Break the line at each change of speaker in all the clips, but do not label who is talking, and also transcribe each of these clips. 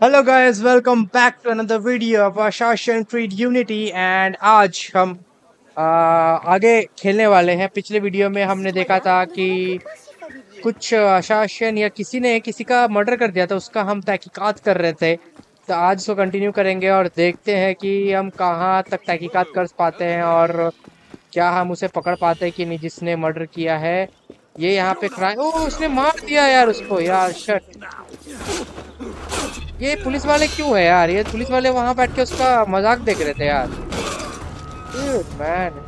Hello guys welcome back to another video of Creed Unity. And आज हम आ, आगे खेलने वाले हैं। पिछले वीडियो में हमने देखा था कि कुछ अशासन या किसी ने किसी का मर्डर कर दिया था उसका हम तहकीकात कर रहे थे। तो आज इसको कंटिन्यू करेंगे और देखते हैं कि हम कहाँ तक तहकीकात कर पाते हैं और क्या हम उसे पकड़ पाते हैं कि नहीं जिसने मर्डर किया है। ये यहाँ पे क्राइम ओ उसने मार दिया यार उसको। यार शट ये पुलिस वाले क्यों है यार? ये पुलिस वाले वहाँ बैठ के उसका मज़ाक देख रहे थे यार। मैन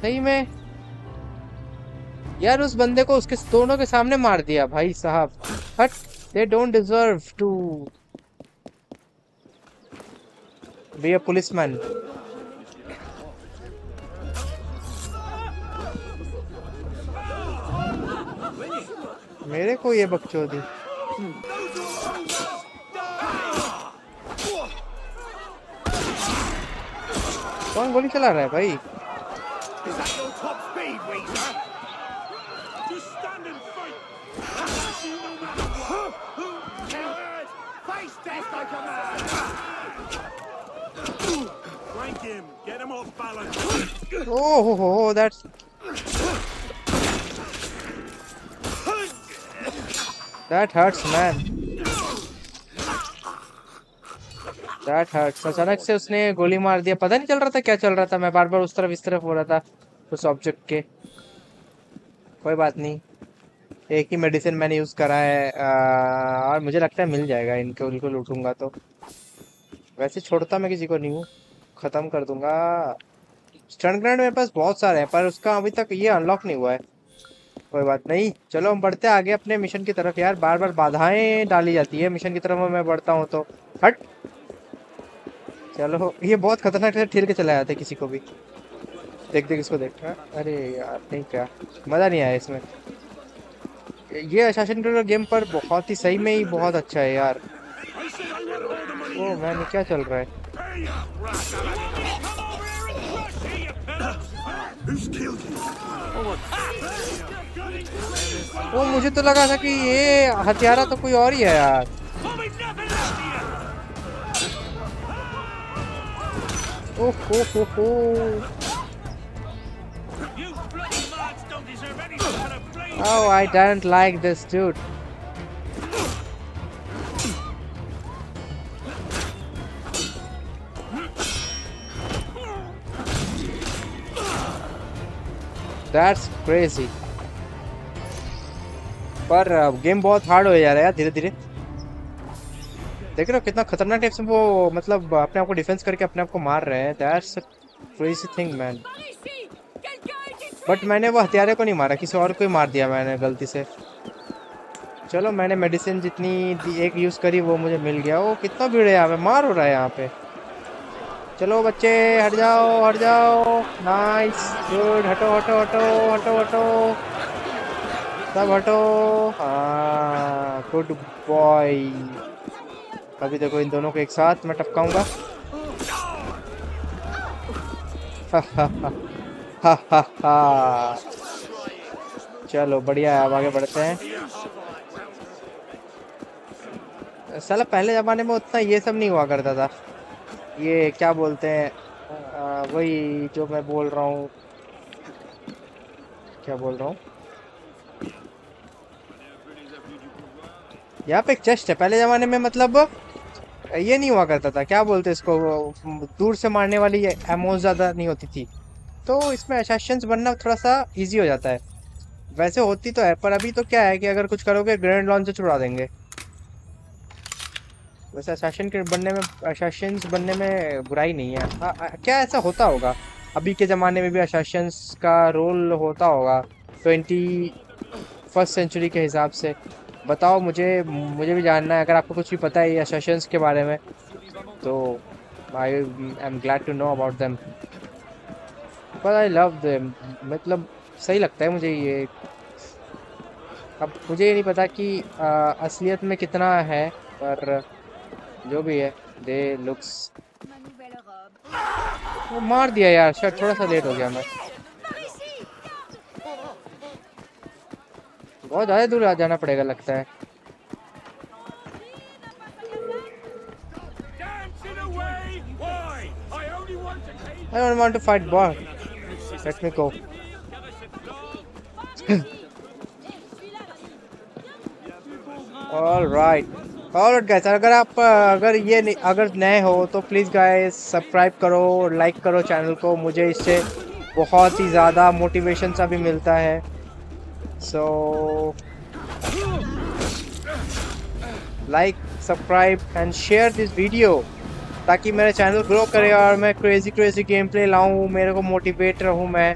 सही में? यार उस बंदे को उसके दोनों के सामने मार दिया भाई साहब। हट they don't deserve to be a policeman मेरे को ये बकचोदी। कौन गोली चला रहा है भाई?
Is that your top speed, Weezer? Just stand and fight. Coward! Face death like a man! Flank him. Get him off balance.
Oh, ho, ho, ho, that's that hurts, man. That hurts. अचानक से उसने गोली मार दिया। पता नहीं चल रहा था क्या चल रहा था। मैं बार बार उस तरफ़ इस तरफ़ हो रहा था उस ऑब्जेक्ट के। कोई बात नहीं। एक ही मेडिसिन मैंने यूज़ करा है। आ, और मुझे लगता है मिल जाएगा। इनको उनको लूटूँगा तो। वैसे छोड़ता मैं किसी को नहीं हूँ। ख़त्म कर दूँगा। स्टन ग्रैंड मेरे पास बहुत सारे हैं पर उसका अभी तक ये अनलॉक नहीं हुआ है। कोई बात नहीं। चलो हम बढ़ते आगे अपने मिशन की तरफ़ यार। बार बार बाधाएँ डाली जाती है मिशन की तरफ़ मैं बढ़ता हूँ तो। हट। चलो ये बहुत खतरनाक से ठेल के चला जाता है किसी को भी। देख देख इसको देख। हाँ, अरे यार नहीं क्या? मज़ा नहीं आया इसमें। ये अशासन का गेम पर बहुत ही सही में ही बहुत अच्छा है यार. ओ मैंने क्या चल रहा है?
Who's killed you?
वो मुझे तो लगा था कि ये हथियारा तो कोई और ही है यार
I'll be nothing left of you!
ओह हो हो हो
You bloody marks don't deserve anything but a blade!
Oh, I don't like this dude. That's crazy. पर गेम बहुत हार्ड हो जा रहा है धीरे धीरे देख रहे हो कितना खतरनाक टाइप से वो मतलब अपने आप को डिफेंस करके अपने आप को मार रहे हैं। That's crazy thing man but मैंने वो हथियारे को नहीं मारा, किसी और को ही मार दिया मैंने गलती से। चलो, मैंने मेडिसिन जितनी एक यूज़ करी, वो मुझे मिल गया। वो कितना भीड़ है यहाँ पे मार हो रहा है यहाँ पे। चलो बच्चे, हट जाओ हट जाओ। नाइस गुड हटो हटो हटो हटो हटो। सब हटो। हाँ गुड बॉय अभी देखो इन दोनों को एक साथ मैं टपकाऊँगा। चलो, बढ़िया है, अब आगे बढ़ते हैं। साला, पहले ज़माने में उतना ये सब नहीं हुआ करता था। ये क्या बोलते हैं वही जो मैं बोल रहा हूँ। क्या बोल रहा हूँ? यहाँ पे एक चेस्ट है। पहले ज़माने में मतलब ये नहीं हुआ करता था। क्या बोलते इसको, दूर से मारने वाली एमोज ज़्यादा नहीं होती थी। तो इसमें असाशंस बनना थोड़ा सा इजी हो जाता है। वैसे होती तो है, पर अभी तो क्या है कि अगर कुछ करोगे ग्रैंड लॉन्च से छुड़ा देंगे। वैसे असाशन के बनने में असाशंस बनने में बुराई नहीं है। आ, आ, क्या ऐसा होता होगा? अभी के ज़माने में भी असाशंस का रोल होता होगा। ट्वेंटी फ़र्स्ट सेंचुरी के हिसाब से। बताओ मुझे मुझे भी जानना है। अगर आपको कुछ भी पता है असाशंस के बारे में तो I I am glad to know about them पर आई लव दैम मतलब सही लगता है मुझे ये। अब मुझे ये नहीं पता कि आ, असलियत में कितना है पर जो भी है, दे लुक्स वो मार दिया यार शायद थोड़ा सा लेट हो गया मैं बहुत ज़्यादा दूर आ जाना पड़ेगा लगता है I don't want to fight boss. Let me go. All right. Right guys, अगर आप अगर ये अगर नए हो तो प्लीज़ गाइस सब्सक्राइब करो लाइक करो चैनल को। मुझे इससे बहुत ही ज़्यादा मोटिवेशन सा भी मिलता है। So like subscribe and share this video ताकि मेरा चैनल ग्रो करे और मैं क्रेजी क्रेजी गेम प्ले लाऊँ मेरे को मोटिवेट रहूँ मैं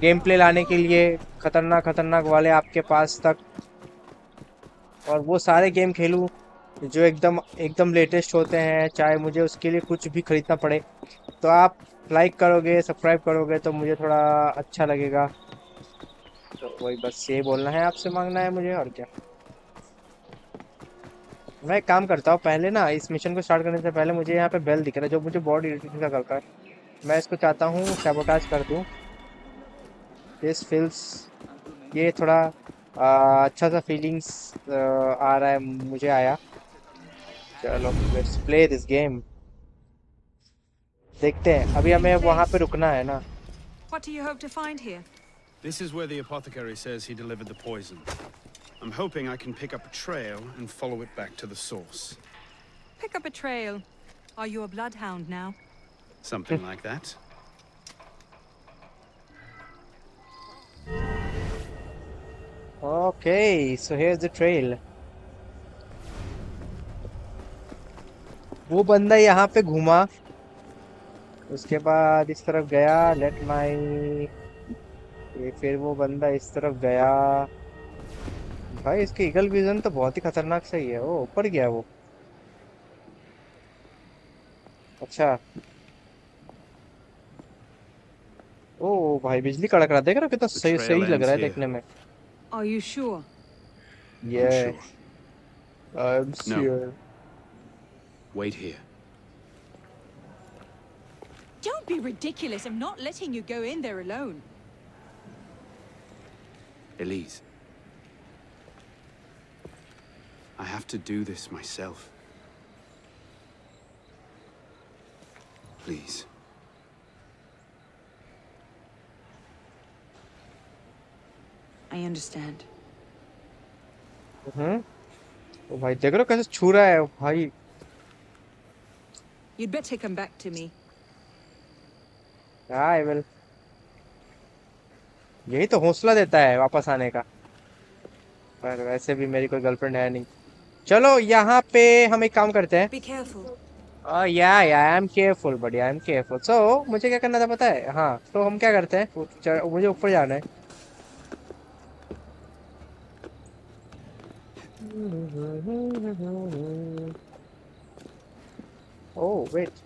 गेम प्ले लाने के लिए खतरनाक खतरनाक वाले आपके पास तक। और वो सारे गेम खेलूँ। जो एकदम एकदम लेटेस्ट होते हैं चाहे मुझे उसके लिए कुछ भी खरीदना पड़े तो आप लाइक करोगे सब्सक्राइब करोगे तो मुझे थोड़ा अच्छा लगेगा। तो वही बस ये बोलना है आपसे मांगना है मुझे और क्या। मैं एक काम करता हूँ पहले ना इस मिशन को स्टार्ट करने से पहले मुझे यहाँ पे बेल दिख रहा है जो मुझे बहुत इरिटेटिंग सा करता है। मैं इसको चाहता हूँ सैबोटाज कर दूँ। दिस फील्स ये थोड़ा आ, अच्छा सा फीलिंग्स आ रहा है मुझे आया। चलो लेट्स प्ले दिस गेम देखते हैं अभी हमें वहाँ पे रुकना है ना
What do you hope to find here?
This is where the apothecary says he delivered the poison. I'm hoping I can pick up a trail and follow it back to the source.
Pick up a trail. Are you a bloodhound now?
Something like that.
Okay, so here's the trail. वो बंदा यहाँ पे घूमा। उसके बाद इस तरफ़ गया लेट माई ये फिर वो बंदा इस तरफ़ गया। भाई इसके ईगल विजन तो बहुत ही खतरनाक सही है। वो ऊपर गया वो। अच्छा। ओ भाई बिजली कड़क रहा देख रहा कितना
The
सही सही लग रहा है देखने में।
Are you sure?
Yeah,
sure.
I'm
No.
sure.
Wait here.
Don't be ridiculous. I'm not letting you go in there alone.
Elise. I have to do this myself. Please.
I understand.
हम्म ओ भाई देख रहे हो कैसे छू रहा है भाई
You'd better come back to me.
I will यही तो हौसला देता है वापस आने का। पर वैसे भी मेरी कोई गर्लफ्रेंड है नहीं। चलो यहाँ पे हम एक काम करते हैं. या आई एम केयरफुल बड़ी आई एम केयरफुल सो मुझे क्या करना था पता है? हाँ तो हम क्या करते हैं? मुझे ऊपर जाना है ओह वेट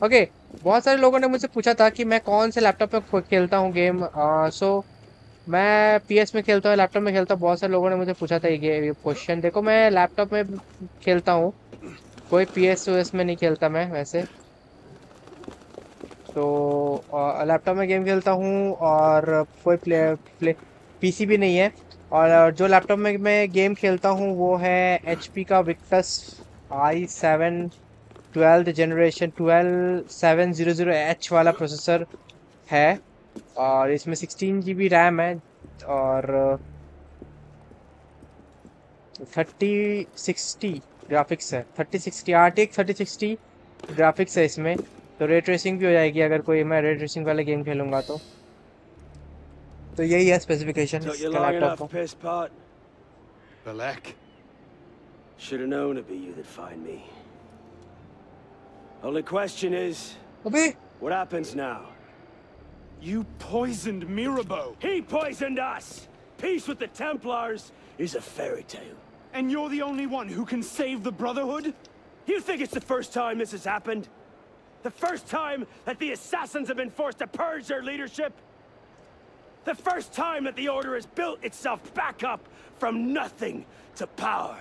ओके बहुत सारे लोगों ने मुझसे पूछा था कि मैं कौन से लैपटॉप पे खेलता हूँ गेम सो मैं पीएस में खेलता हूँ लैपटॉप में खेलता हूँ, बहुत सारे लोगों ने मुझे पूछा था ये क्वेश्चन देखो, मैं लैपटॉप में खेलता हूँ, कोई पी एस में नहीं खेलता मैं वैसे. तो लैपटॉप में गेम खेलता हूँ और कोई प्ले प्ले पीसी भी नहीं है. और जो लैपटॉप में, मैं गेम खेलता हूँ वो है एचपी का Victus I seven twelfth generation twelve seven zero zero H वाला प्रोसेसर है और इसमें सिक्सटीन जी बी रैम है और थर्टी सिक्सटी ग्राफिक्स है thirty sixty R T thirty sixty graphics है इसमें तो रे ट्रेसिंग भी हो जाएगी अगर कोई मैं रे ट्रेसिंग वाले गेम खेलूँगा तो। तो यही है स्पेसिफिकेशन
Took you
इसका
long
लैपटॉप
enough,
का।
Only question is...
Obi?
What happens now?
You poisoned Mirabeau.
He poisoned us! Peace with the Templars is a fairy tale.
And you're the only one who can save the Brotherhood?
You think it's the first time this has happened? The first time that the Assassins have been forced to purge their leadership? The first time that the Order has built itself back up from nothing to power?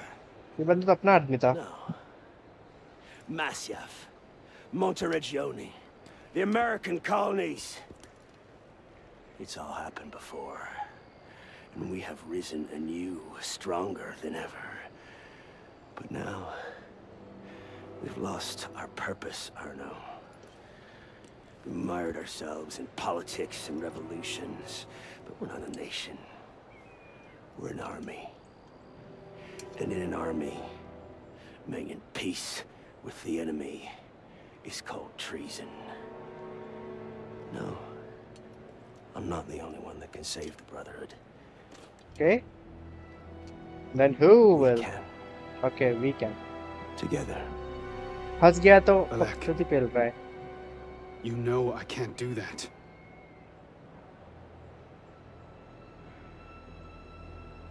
No. Masyev, Monteregione, the American colonies. It's all happened before. And we have risen anew, stronger than ever. But now, we've lost our purpose, Arno. We mired ourselves in politics and revolutions, but we're not a nation. We're an army. And in an army, making peace with the enemy is called treason. No, I'm not the only one that can save the Brotherhood.
Okay. Then who
We
will?
can,
Okay, we can.
together.
फंस गया तो
Alec.
खुद ही पेल रहा है
You know I can't do that.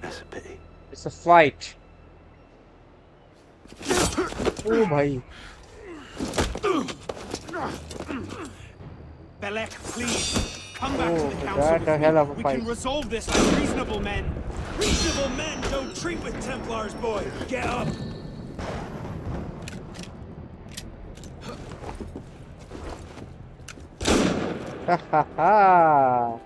That's a pity.
It's a fight. ओ भाई
Belek, please, come back
oh,
to the council. With
hell
We
fight.
can resolve this as reasonable men.
Reasonable men don't treat with Templars, boy. Get up.
Ha ha ha!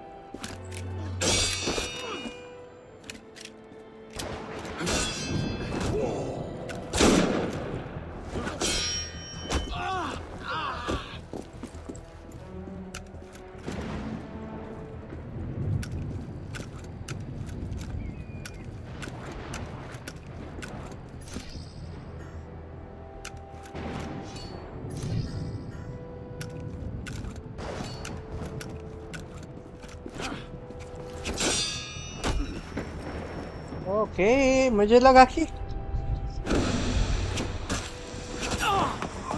Okay, मुझे लगा कि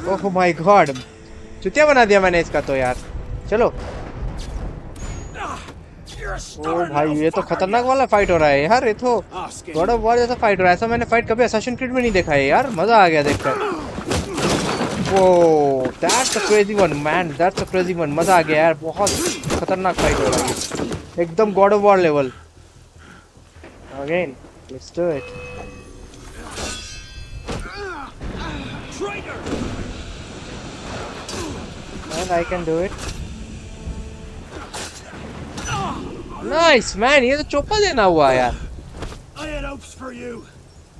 oh my God, चुतिया बना दिया मैंने इसका तो यार। चलो। ओ भाई, ये तो खतरनाक वाला फाइट हो रहा है यार, ये तो गॉड ऑफ़ वॉर जैसा फाइट हो रहा है। ऐसा मैंने फाइट कभी असैसिन क्रीड में नहीं देखा है यार, मज़ा आ गया देखकर। वो that's a crazy one man that's a crazy one मज़ा आ गया यार, बहुत खतरनाक फाइट हो रहा है। एकदम God of War level again Let's do it
Traitor!
And I can do it. Nice man, ये तो चोपा देना हुआ यार.
I had hopes for you.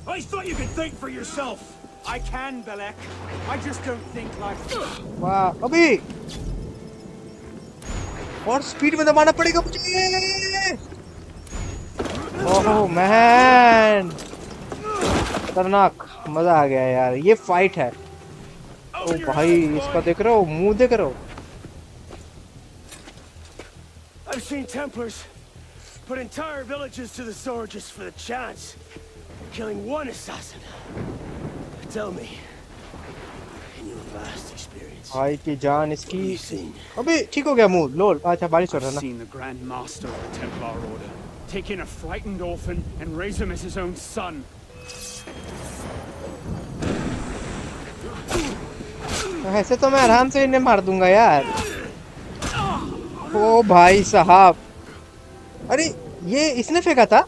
I thought you could think for yourself.
I can, Belek. I just don't think like...
वाह अभी और speed में दबाना पड़ेगा मुझे. ओह मैन खतरनाक मज़ा आ गया यार ये फाइट है ओ भाई इसका देख रहे हो मुँह देख रहे हो
I've seen Templars put entire villages to the sword just for the chance of killing one assassin. Tell me, in your vast experience,
भाई की जान इसकी? अबे ठीक हो गया मुँह लोल अच्छा बारिश हो रहा है ना
seen the Grand Master of the Templar Order take in a frightened orphan and raise him as his own son.
ऐसे तो मैं आराम से इन्हें मार दूँगा यार। ओ भाई साहब। अरे, ये इसने फेंका था?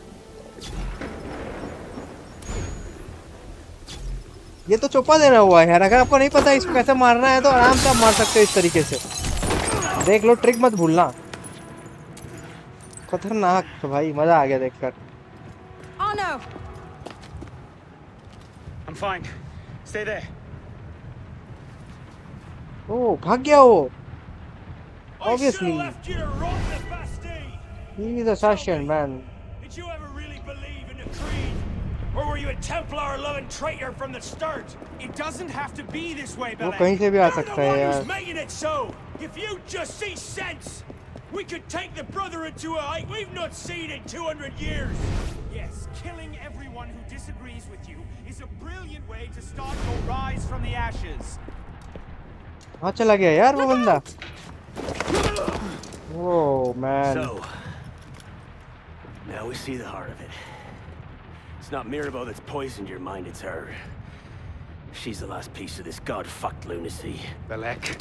ये तो चोपा देना हुआ है यार। अगर आपको नहीं पता इसको कैसे मारना है तो आराम से आप मार सकते हो इस तरीके से। देख लो, ट्रिक मत भूलना। खतरनाक भाई मजा आ गया देखकर
Oh no!
I'm fine. Stay there.
ओ भाग गया वो
I should
Obviously.
have left you to rot in the Bastille.
He is assassin man
Did you ever really believe in the creed? Or were you a Templar loving traitor from the start?
It doesn't have to be this way,
वो
Belek.
कहीं से भी आ
You're
सकता
the
है
one
यार
who's making it so. If you just see sense, we could take the Brotherhood to a height we've not seen in 200 years.
Yes, killing everyone who disagrees with you is a brilliant way to start your rise from the ashes.
हाँ चला गया यार वो बंदा oh man
So, now we see the heart of it. It's not Mirabelle that's poisoned your mind, it's her. She's the last piece of this god-fucked lunacy.
Belek.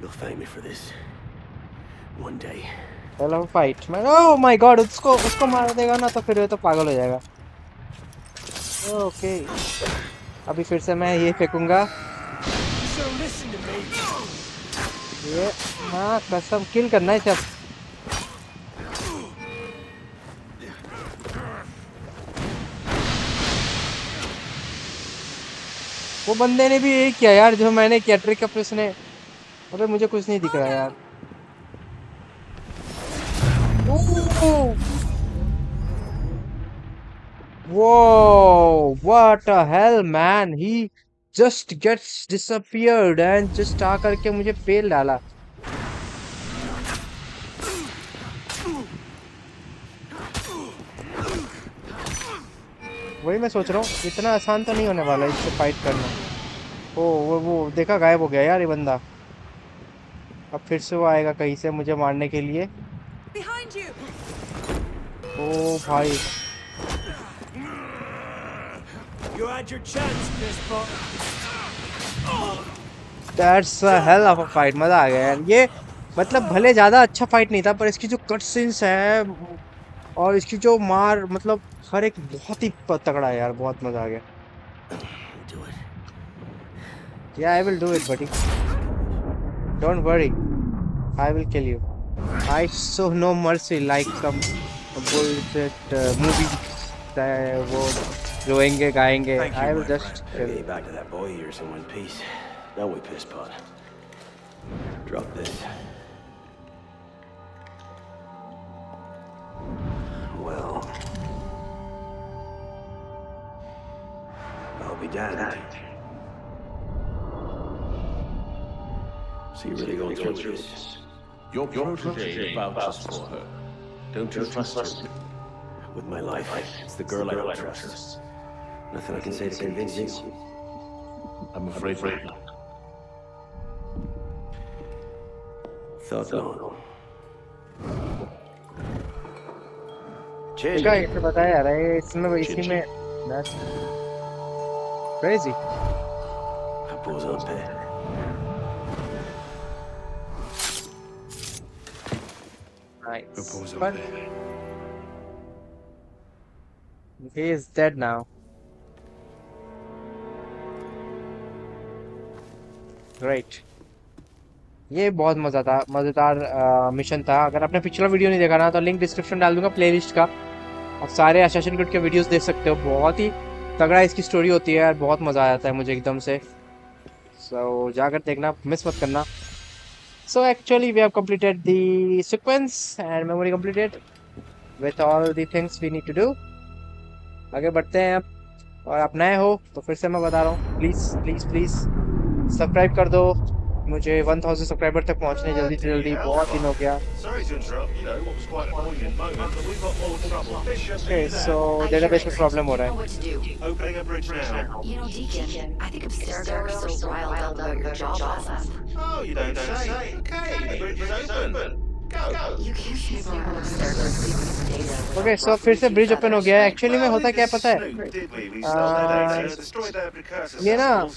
You'll thank me for this. One day.
चलो fight मैं oh my God उसको उसको मार देगा ना तो फिर ये तो पागल हो जाएगा. ओके अभी फिर से मैं ये फेंकूँगा. ये हाँ कसम किल करना है सब. वो बंदे ने भी यही किया यार जो मैंने किया ट्रिक अपने उसने. अबे मुझे कुछ नहीं दिख रहा यार. ओह! Whoa! What the hell, man? He just gets disappeared and just आकर के मुझे फेल डाला वही मैं सोच रहा हूँ इतना आसान तो नहीं होने वाला इससे फाइट करना ओ वो वो देखा गायब हो गया यार ये बंदा अब फिर से वो आएगा कहीं से मुझे मारने के लिए
Behind you!
ओ भाई
You had your chance.
That's a hell of a fight मज़ा आ गया यार। ये मतलब भले ज़्यादा अच्छा फाइट नहीं था पर इसकी जो कट सीन्स है और इसकी जो मार मतलब हर एक बहुत ही तगड़ा है यार। बहुत मज़ा आ गया. Yeah I will do it buddy don't worry I will Kill you I so no mercy like some bullshit movie वो रोएंगे गाएंगे
Thank you,
I will
Mark.
Just
I'll get you back to that boy of yours in one piece. Don't we, Pisspot? Drop this. Well. I'll be damned. So you're really going through with this?
Your protege vouches for her. Don't you trust her?
With my life. It's the girl I don't trust. Nothing I can say to convince you.
I'm afraid not.
Thought no. Cheers.
क्या इसे बताया यार ये इसमें इसी में that's crazy
That pulls on pit.
Nice.
Repose
but
there.
he is dead now. Great. ये बहुत मज़ा था मज़ेदार मिशन था। अगर आपने पिछला वीडियो नहीं देखा ना तो लिंक डिस्क्रिप्शन डाल दूँगा प्लेलिस्ट का। आप सारे अशासन किट के वीडियोस देख सकते हो। बहुत ही तगड़ा इसकी स्टोरी होती है यार। बहुत मज़ा आ जाता है मुझे एकदम से। सो so, जाकर देखना मिस मत करना। So actually we have completed the sequence and memory completed with all the things we need to do आगे बढ़ते हैं आप। और आप नए हो तो फिर से मैं बता रहा हूँ। प्लीज़ प्लीज़ प्लीज़ सब्सक्राइब कर दो। मुझे 1000 सब्सक्राइबर तक पहुँचने जल्दी से जल्दी बहुत दिन हो गया। ओके सो डेटाबेस में प्रॉब्लम हो रहा है ओके सो फिर से ब्रिज ओपन हो गया है। एक्चुअली में होता क्या पता है? Uh, ये ना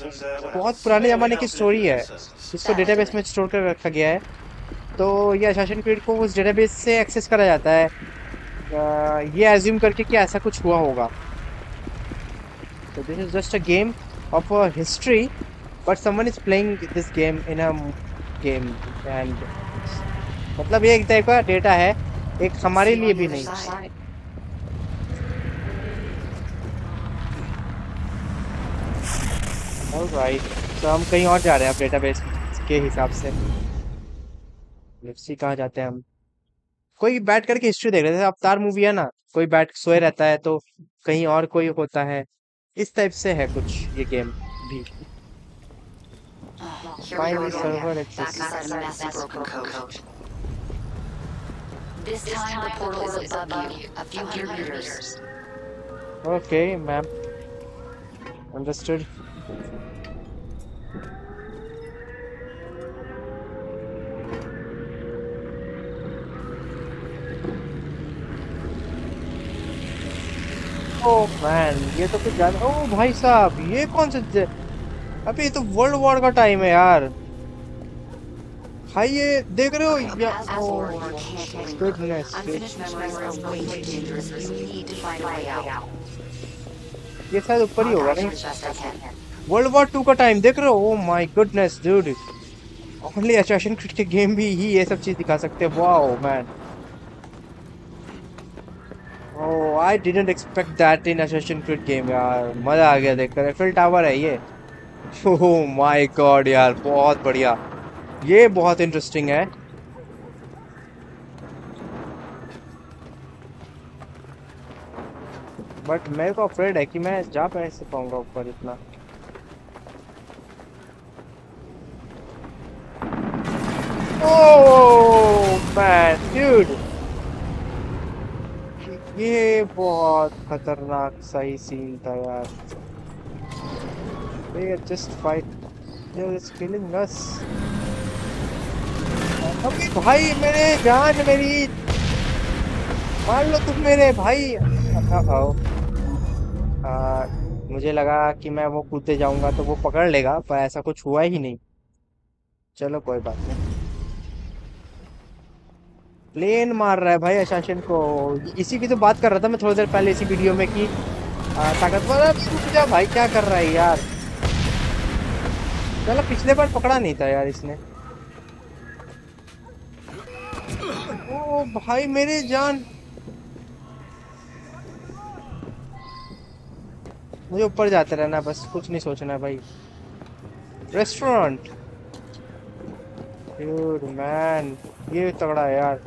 बहुत पुराने जमाने की स्टोरी है। जिसको डेटाबेस में स्टोर कर रखा गया है। तो ये शासन पीड को उस डेटाबेस से एक्सेस करा जाता है। uh, ये एज्यूम करके कि ऐसा कुछ हुआ होगा। तो this is just a game of history but someone is playing this game in a game and मतलब ये एक टाइप का डेटा है एक हमारे लिए भी नहीं। ऑलराइट तो हम कहीं और जा रहे हैं अब डेटाबेस के हिसाब से। लिप्सी कहाँ जाते हैं हम। कोई बैठ करके हिस्ट्री देख रहे थे अवतार मूवी है ना कोई बैठ सोए रहता है तो कहीं और कोई होता है। इस टाइप से है कुछ ये गेम भी।
We
Finally, server exists.
This time the portal is above you, a few hundred meters.
Okay ma'am understood oh man ये तो कुछ ज़्यादा ओह भाई साहब ये कौन सा ज- अबे ये तो वर्ल्ड वॉर का टाइम है यार। भाई ये देख रहे हो या
out.
ये शायद ऊपर ही होगा नहीं. वर्ल्ड वॉर टू का टाइम देख रहे हो? ओह my goodness dude only Assassin's Creed के गेम भी ही ये सब चीज़ दिखा सकते हैं। Wow man oh I didn't expect that in Assassin's Creed game यार। मज़ा आ गया देखकर। एफिल टावर है ये। ओह माय गॉड यार बहुत बढ़िया। ये बहुत इंटरेस्टिंग है बट मेरे को अफ्रेड है कि मैं जा कैसे पाऊँगा ऊपर इतना ड्यूड ये बहुत खतरनाक सही सीन था यार They are just fight. They're just killing us. भाई मेरे जान मेरी। मान लो तुम मेरे भाई। आओ आ, मुझे लगा कि मैं वो कूदते जाऊँगा तो वो पकड़ लेगा पर ऐसा कुछ हुआ ही नहीं। चलो कोई बात नहीं। प्लेन मार रहा है भाई अशासन को। इसी की तो बात कर रहा था मैं थोड़ी देर पहले इसी वीडियो में कि ताकतवर जा भाई क्या कर रहा है यार? चलो पिछले बार पकड़ा नहीं था यार इसने। ओ भाई मेरे जान। मुझे ऊपर जाते रहना बस कुछ नहीं सोचना भाई। रेस्टोरेंट मैन ये तगड़ा है यार।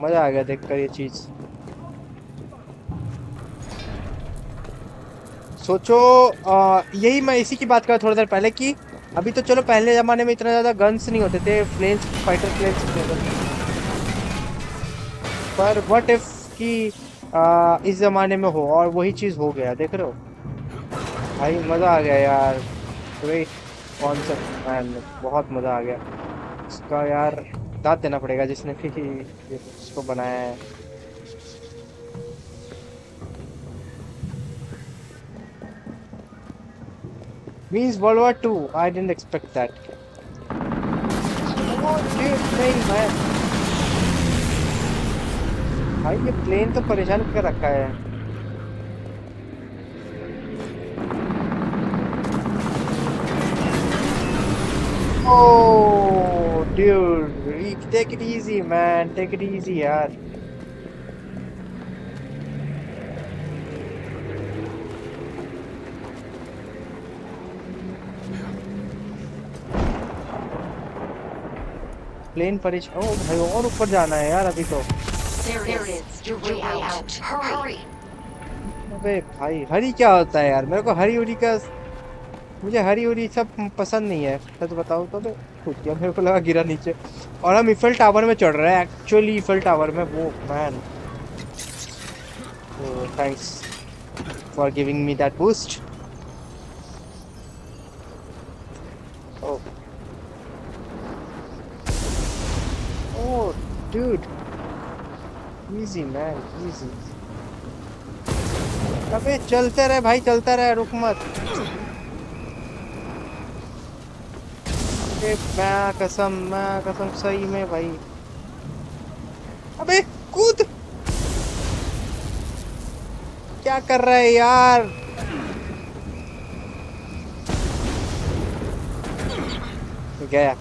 मज़ा आ गया देखकर ये चीज़। सोचो आ, यही मैं इसी की बात कर थोड़ी देर पहले कि अभी तो चलो पहले जमाने में इतना ज़्यादा गन्स नहीं होते थे प्लेन्स फाइटर प्लेन्स पर वट इफ़ कि आ, इस जमाने में हो और वही चीज़ हो गया देख रहे हो भाई मज़ा आ गया यार ग्रेट कॉन्सेप्ट मैन बहुत मज़ा आ गया इसका यार दाद देना पड़ेगा जिसने भी इसको बनाया है Means World War Two. I didn't expect that. Oh, नहीं मैं भाई, ये प्लेन तो परेशान कर रखा है यार. प्लेन परेशान ओ भाई, और ऊपर जाना है यार अभी तो
There it is. Your way out. Hurry.
अबे भाई हरी क्या होता है यार मेरे को हरी उरी का मुझे हरी उरी सब पसंद नहीं है सच बताऊँ तो खुद गया मेरे को लगा गिरा नीचे और हम इफल टावर में चढ़ रहे हैं एक्चुअली इफल टावर में वो man thanks for giving me that boost Oh, dude. Easy, man. Easy. अबे चलते रहे भाई चलते रहे रुक मत अबे मैं कसम मैं कसम सही में भाई अबे कूद क्या कर रहा है यार गया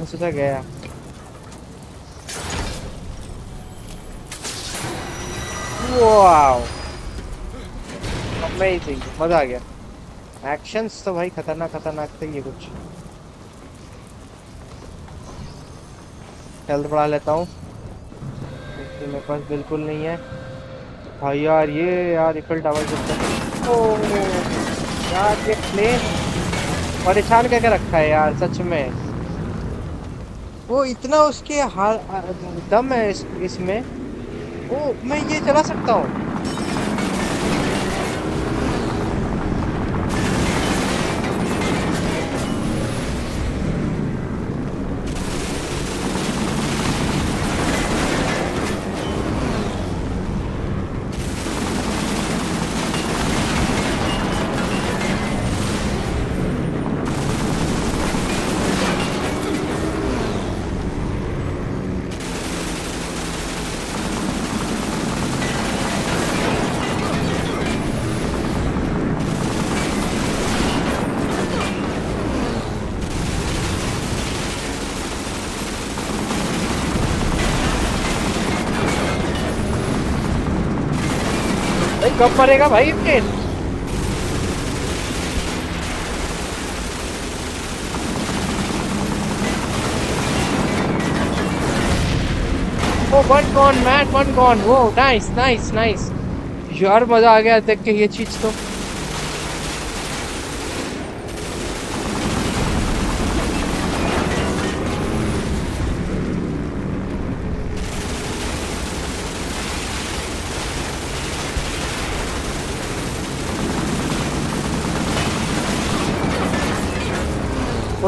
मैं गया। अमेजिंग मज़ा आ गया। एक्शंस तो भाई खतरनाक खतरनाक थे ये कुछ। हेल्थ बढ़ा लेता हूँ। मेरे पास बिल्कुल नहीं है। भाई यार, ये यार इफल टावर ओ यार, ये प्लेन परेशान करके रखा है यार, सच में। वो इतना उसके हाल दम है इसमें। इस, वो मैं ये चला सकता हूँ। कब मरेगा भाई train one gone mate one gone वो नाइस नाइस नाइस यार, मज़ा आ गया देख के ये चीज़ तो।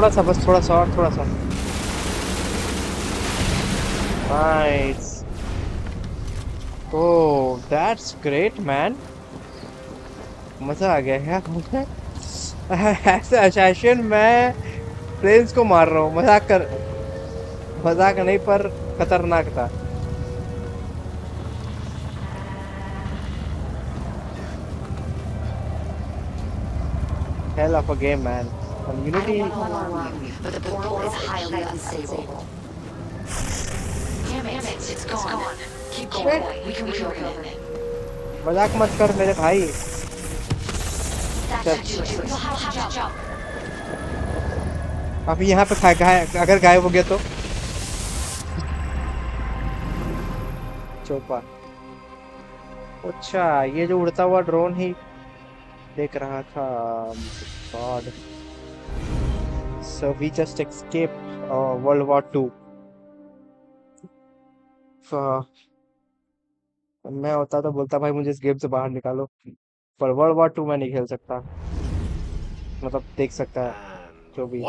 थोड़ा सा बस थोड़ा सा और थोड़ा सा। Nice oh that's great man मज़ा आ गया यार मुझे। ऐसे अशासन मैं प्लेन्स को मार रहा हूँ। मज़ाक कर मज़ाक नहीं पर खतरनाक था। Hell of a game, man. Community
But the portal is highly unstable. Damn it, it's gone. Keep going. We can reopen it.
मज़ाक मत कर मेरे भाई. अभी यहाँ पे खा गाय अगर गायब हो गया तो चौपा अच्छा ये जो उड़ता हुआ ड्रोन ही देख रहा था god so escaped uh, World War Two. So, मैं होता तो बोलता भाई मुझे इस गेम से बाहर निकालो पर वर्ल्ड वॉर टू मैं नहीं खेल सकता मतलब देख सकता है जो भी.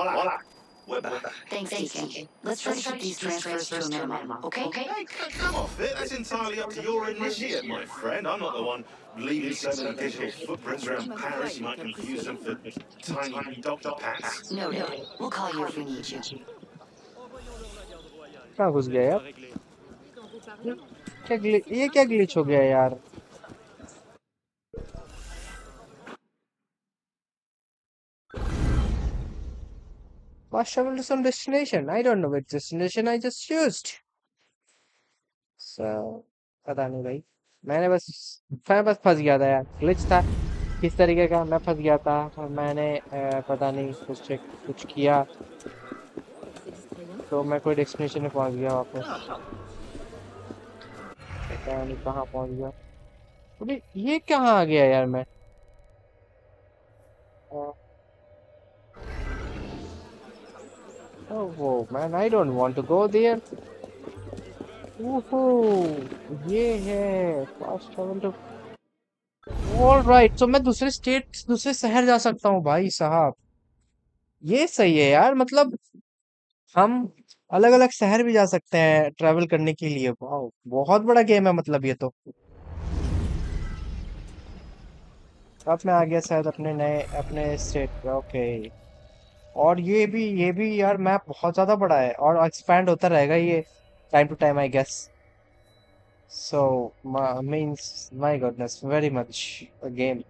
We're back.
Thanks, Deacon. Let's try to keep these transfers to a minimum, okay?
Hey, c- come off it. That's entirely up to your initiate, my friend. I'm not the one leaving so many digital footprints around Paris. You might confuse them for tiny Dr. Pats.
Noted. We'll call you if we need you.
कहाँ घुस गया यार क्या glitch ये क्या glitch हो गया यार Must travel to some destination. I don't know which destination I just used. So, पता नहीं भाई। मैंने बस मैं बस फंस गया था यार। ग्लिच था। किस तरीके का मैं फंस गया था और मैंने पता नहीं कुछ कुछ किया। तो मैं कोई डेस्टिनेशन में पहुँच गया वापस। पता नहीं कहाँ पहुँच गया। अरे ये कहाँ आ गया यार मैं? Oh, whoa, man, I don't want to go there. Woohoo! है fast travel to. All right, so मैं दूसरे स्टेट दूसरे शहर जा सकता हूँ भाई साहब ये सही है यार मतलब हम अलग अलग शहर भी जा सकते हैं ट्रैवल करने के लिए वाह बहुत बड़ा गेम है मतलब ये तो अब मैं आ गया शायद अपने नए अपने स्टेट ओके और ये भी ये भी यार मैप बहुत ज़्यादा बड़ा है और एक्सपैंड होता रहेगा ये time to time I guess so means my goodness very much game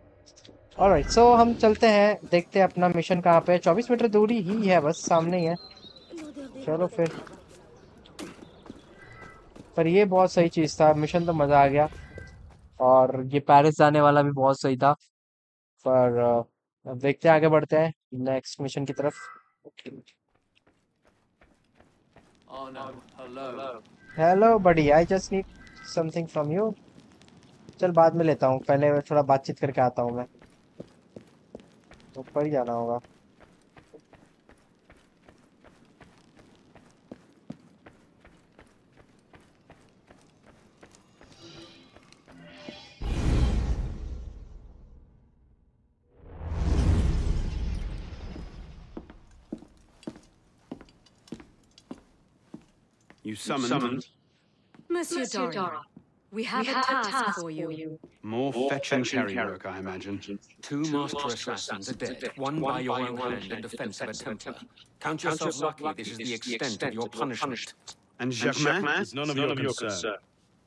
alright so हम चलते हैं, देखते हैं अपना मिशन कहाँ पे है। 24 मीटर दूरी ही है बस, सामने ही है। चलो फिर। पर ये बहुत सही चीज़ था मिशन तो मज़ा आ गया। और ये पेरिस जाने वाला भी बहुत सही था। पर अब देखते हैं, आगे बढ़ते हैं। नेक्स्ट मिशन की तरफ़।
Oh no, hello.
Hello buddy I just need something from you चल बाद में लेता हूँ। पहले थोड़ा बातचीत करके आता हूँ मैं। ऊपर तो ही जाना होगा।
You summoned,
Monsieur Dora, we have, a, task for you.
more fetch and carry work, I imagine.
Two master assassins are dead, one by your own hand in defense of a Templar. Count yourself lucky this is the extent of your punishment.
And Germain is none of your concern.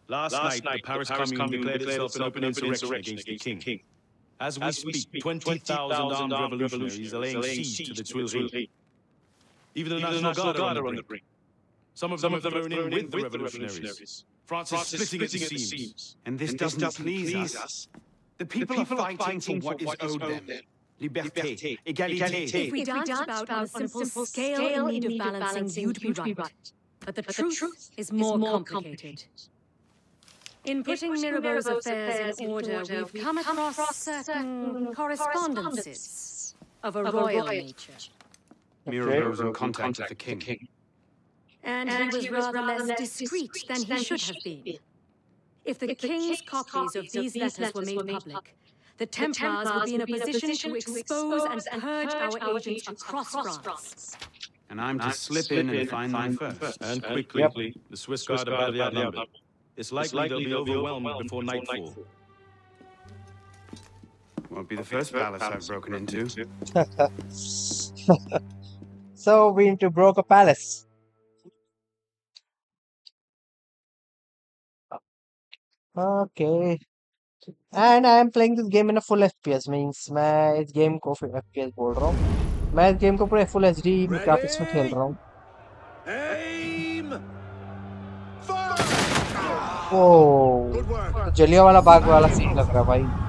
Last, night, the Paris, Commune declared itself an open insurrection against the king. As we speak, 20,000 armed revolutionaries are laying siege to the Tuileries. Even the National Guard are on the brink. Some of them have thrown in with the revolutionaries. France is splitting at the seams. And this doesn't please us. The people are fighting for what is owed them. Liberté, égalité.
If we danced about on a simple scale in need of balancing, you'd be right. But the truth is more complicated. In putting Mirabeau's affairs in order, we've come across certain correspondences of a royal nature.
Mirabeau was in contact with the king.
And he was rather less discreet than he should have been. If the king's copies of these letters were made public, the Templars would be in a position to expose and purge our agents across France.
And I'm to slip in and find them first.
And quickly, the Swiss guard are badly outnumbered. It's likely they'll be overwhelmed before nightfall.
Won't be the first palace I've broken into.
so we need to broke a palace. Okay. And I am playing this game in a full FPS means मैं इस game को फिर FPS बोल रहा हूँ। मैं इस game को पूरे फुल एच डी ग्राफिक्स में खेल रहा हूँ। जलिया वाला बाग वाला सीन लग रहा है भाई।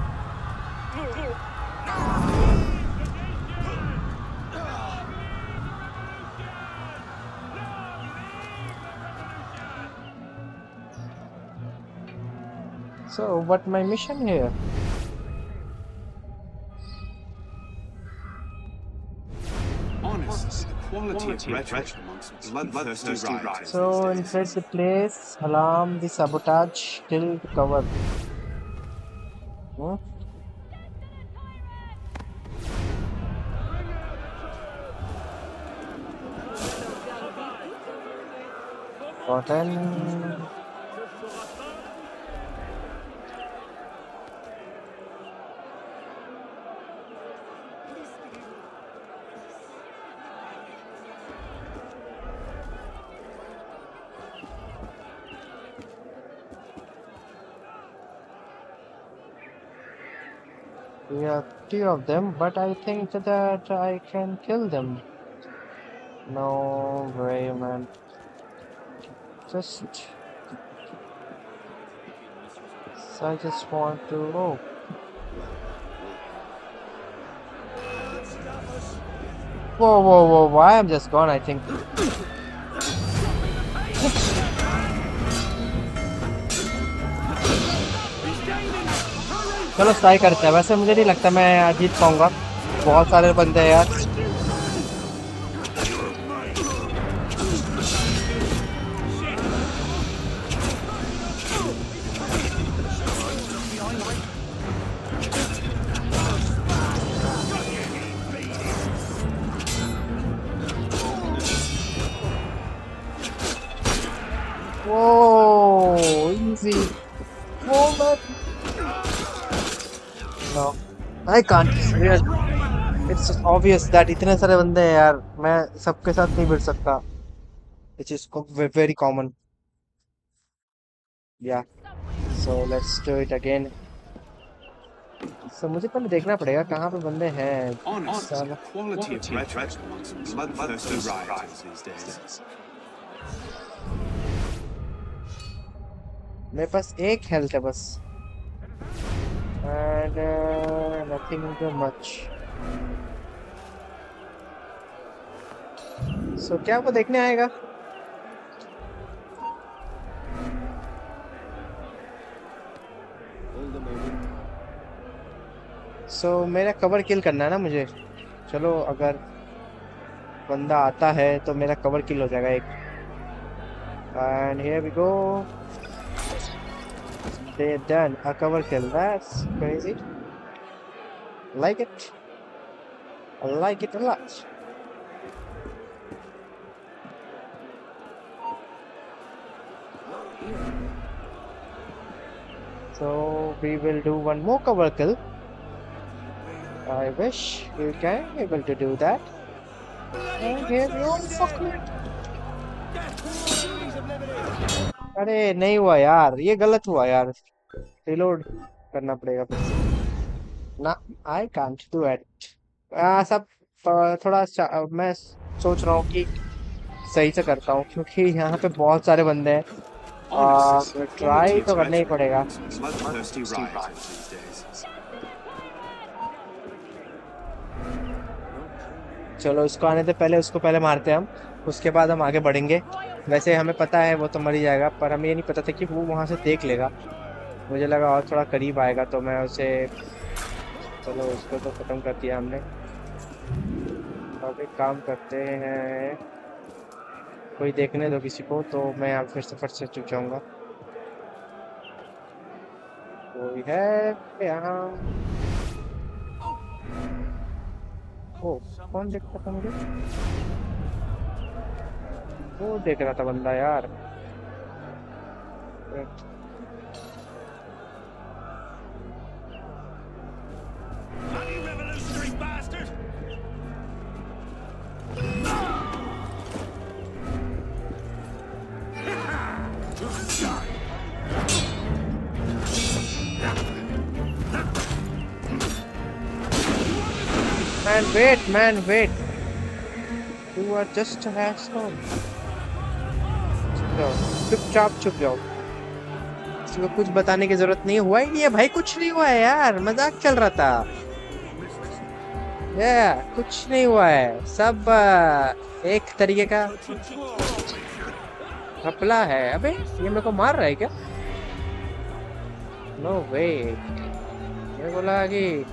So, what my mission here?
Honest, quality of rhetoric amongst bloodthirsty rioters.
So, infiltrate the place, alarm the sabotage, kill the cover. Hmm? Cotton. We have two of them, but I think that I can kill them. No way, man. Just. I just want to. Oh. Whoa, whoa, whoa, why I'm just gone, I think. चलो try करते हैं। वैसे मुझे नहीं लगता मैं जीत पाऊँगा। बहुत सारे बंदे हैं यार। It's obvious that इतने सारे बंदे हैं यार मैं सबके साथ नहीं भिड़ सकता which is co- ve- very common. Yeah. So let's do it again. So मुझे पहले देखना पड़ेगा कहाँ पे बंदे हैं. मेरे पास एक हेल्थ है बस and uh, nothing much. So क्या वो देखने आएगा? सो so, मेरा कवर किल करना है ना मुझे चलो अगर बंदा आता है तो मेरा कवर किल हो जाएगा एक and here we go They're done. A cover kill. That's crazy. Like it. I like it a lot. So, we will do one more cover kill. I wish we can able to do that. And here we all fuck it. अरे, नहीं हुआ यार, ये गलत हुआ यार reload करना पड़ेगा फिर से ना आई कांट डू इट सब थोड़ा मैं सोच रहा हूँ कि सही से करता हूँ, क्योंकि यहाँ पे बहुत सारे बंदे हैं ट्राई तो करना ही पड़ेगा. चलो उसको आने से पहले, उसको पहले मारते हैं हम। उसके बाद हम आगे बढ़ेंगे। वैसे हमें पता है वो तो मर ही जाएगा, पर हमें ये नहीं पता था कि वो वहाँ से देख लेगा। मुझे लगा और थोड़ा करीब आएगा तो मैं उसे चलो, उसको तो ख़त्म कर दिया हमने। अब एक काम करते हैं। कोई देखने दो किसी को तो मैं यहाँ फिर से फट से चुप जाऊँगा। कोई है? यहाँ। ओ, कौन देखता था मुझे? वो देख रहा था बंदा यार।
Bastard!
Man, wait, man, wait. You are just a asshole. चुपचाप चुप जाओ किसी को कुछ बताने की ज़रूरत नहीं हुआ ही नहीं है भाई कुछ नहीं हुआ है यार मज़ाक चल रहा था या कुछ नहीं हुआ है सब एक तरीके का घपला है। अबे, ये मेरे को मार रहा है क्या? नो वे ये बोला कि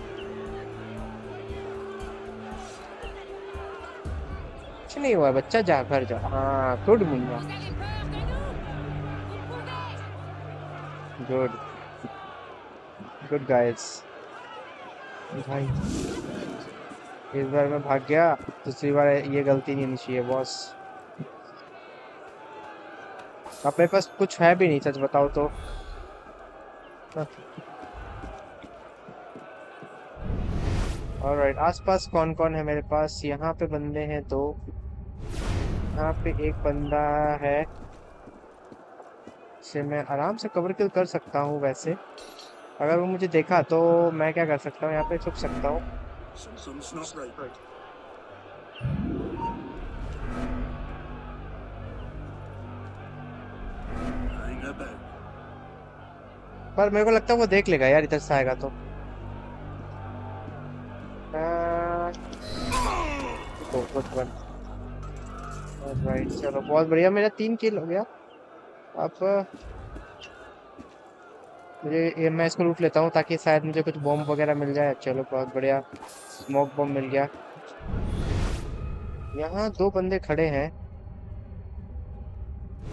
कुछ नहीं हुआ, बच्चा जा, घर जा। हाँ good Munna good good guys भाई, इस बार मैं भाग गया। दूसरी बार ये गलती नहीं होनी चाहिए बॉस अपने पास कुछ है भी नहीं, सच बताओ तो। ऑलराइट आसपास कौन कौन है मेरे पास? यहाँ पे बंदे हैं दो। यहाँ पे एक बंदा है से मैं आराम से कवर किल कर सकता हूँ वैसे। अगर वो मुझे देखा तो मैं क्या कर सकता हूँ? यहाँ पे छुप सकता हूँ। पर मेरे को लगता है वो देख लेगा यार, इधर से आएगा तो। राइट चलो, बहुत बढ़िया। मेरा तीन किल हो गया। अब, मुझे ये मैं इसको लूट लेता हूँ ताकि शायद मुझे कुछ बॉम्ब वगैरह मिल जाए। चलो, बहुत बढ़िया। स्मोक बॉम्ब मिल गया। यहाँ दो बंदे खड़े हैं।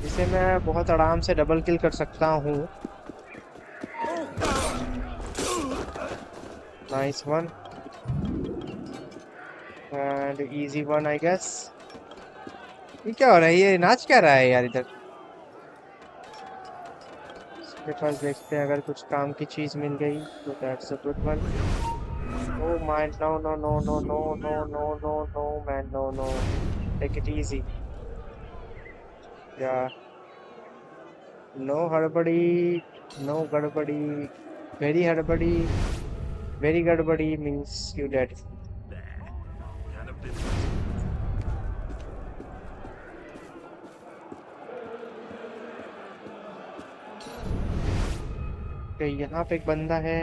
जिसे मैं बहुत आराम से डबल किल कर सकता हूँ। Nice one and easy one I guess ये क्या हो रहा है? ये नाच क्या रहा है यार इधर? इसके पास देखते हैं अगर कुछ काम की चीज़ मिल गई तो that's a good one Oh man, no, no, no, no, no, no, no, no, no, man, no, no. Take it easy. यार नो हड़बड़ी, नो गड़बड़ी वेरी हड़बड़ी वेरी
गड़बड़ी मीन्स यू
डेट यहाँ पे एक बंदा है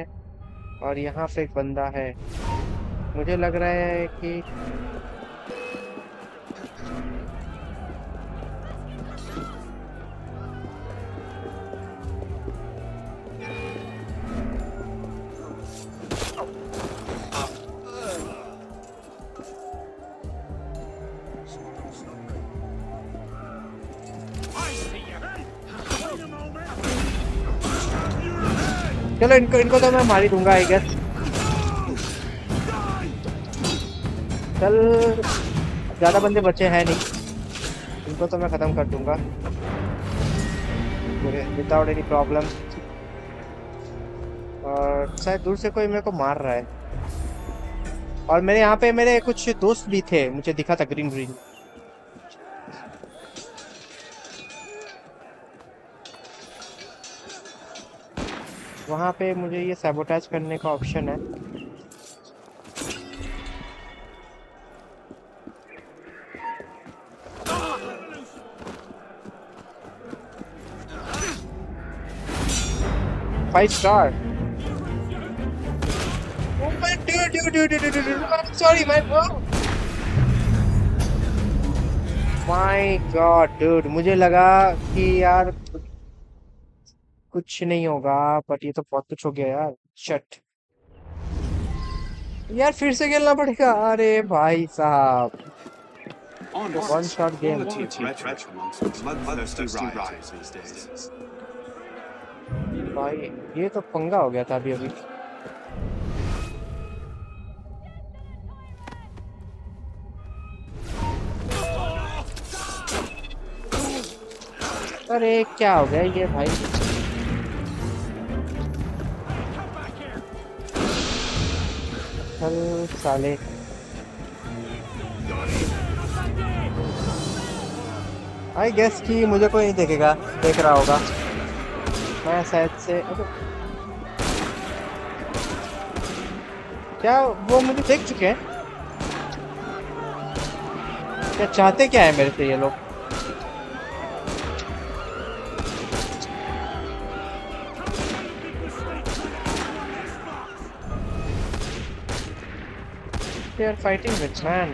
और यहाँ पे एक बंदा है। मुझे लग रहा है कि चलो, इनको इनको तो मैं मार दूँगा आई गेस चल, ज़्यादा बंदे बचे हैं नहीं। इनको तो मैं ख़त्म कर दूँगा। विदाउट एनी प्रॉब्लम और शायद दूर से कोई मेरे को मार रहा है। और मेरे यहाँ पे, मेरे कुछ दोस्त भी थे, मुझे दिखा था ग्रीन ग्रीन वहाँ पे मुझे ये सेबोटाइज करने का ऑप्शन है। Five star my god dude मुझे लगा कि यार कुछ नहीं होगा बट ये तो बहुत कुछ हो गया यार। शट यार फिर से खेलना पड़ेगा। अरे भाई साहब।
One shot game.
भाई ये तो पंगा हो गया था अभी अभी। अरे क्या हो गया ये भाई? चल साले। आई गेस कि मुझे कोई नहीं देखेगा, देख रहा होगा। मैं शायद से क्या वो मुझे देख चुके हैं? क्या चाहते क्या है मेरे से ये लोग? They are fighting with man.